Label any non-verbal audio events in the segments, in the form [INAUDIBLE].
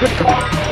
Good [LAUGHS] call.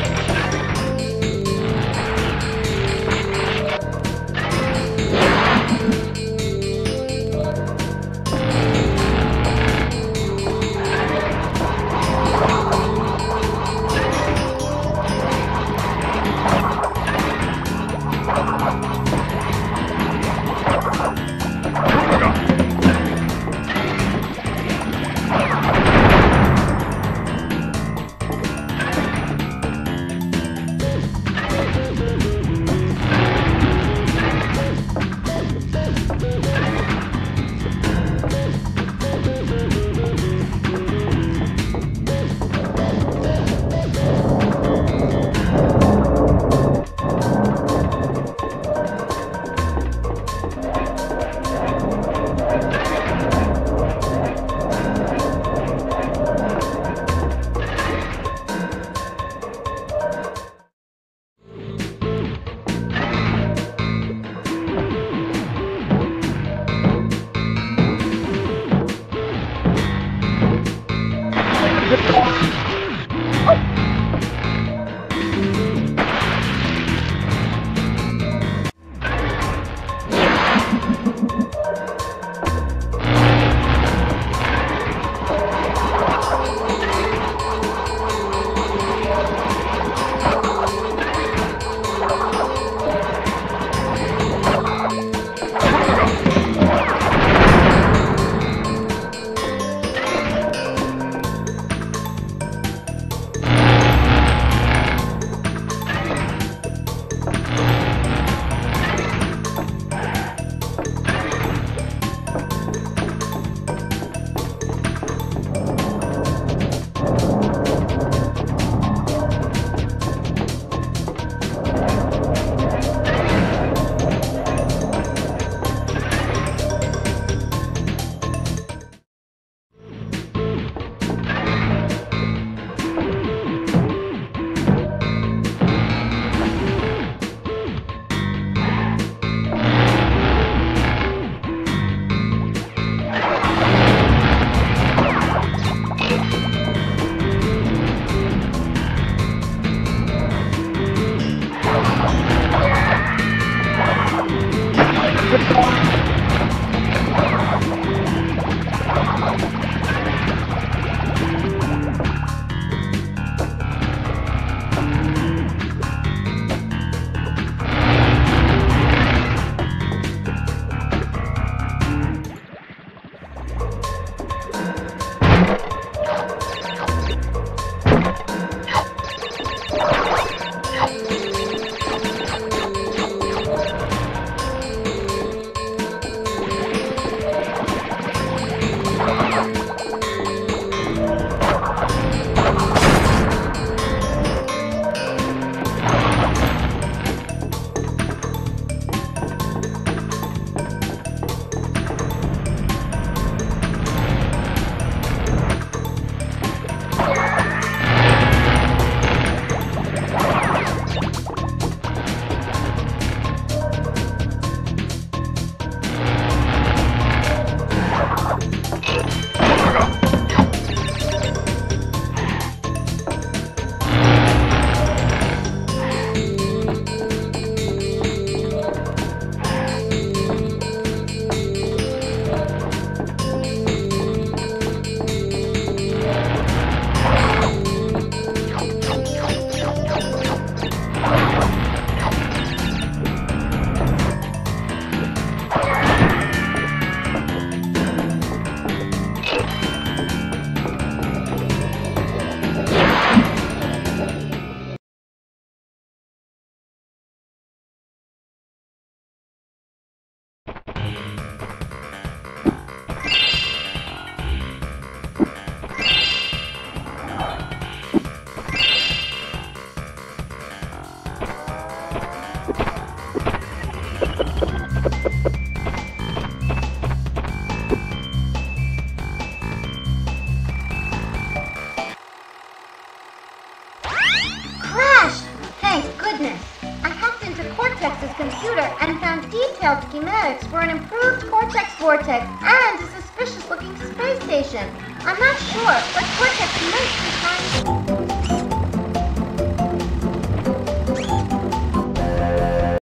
Computer and found detailed schematics for an improved Cortex Vortex and a suspicious looking space station. I'm not sure, but Cortex might be trying.